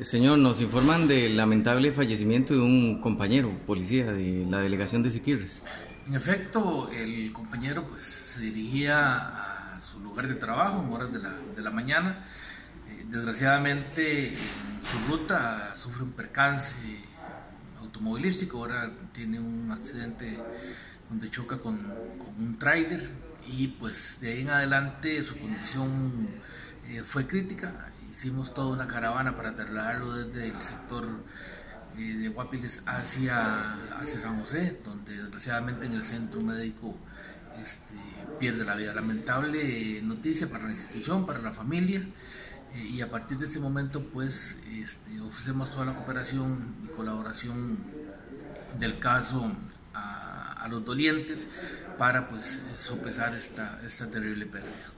Señor, nos informan del lamentable fallecimiento de un compañero policía de la delegación de Siquirres. En efecto, el compañero pues, se dirigía a su lugar de trabajo en horas de la, mañana. Eh, desgraciadamente, en su ruta sufre un percance automovilístico. Ahora tiene un accidente donde choca con, un tráiler y pues de ahí en adelante su condición eh, fue crítica. Hicimos toda una caravana para trasladarlo desde el sector eh, de Guapiles hacia, hacia San José, donde desgraciadamente en el centro médico este, pierde la vida. Lamentable noticia para la institución, para la familia. Eh, y a partir de este momento pues este, ofrecemos toda la cooperación y colaboración del caso a, a los dolientes para pues sopesar esta, esta terrible pérdida.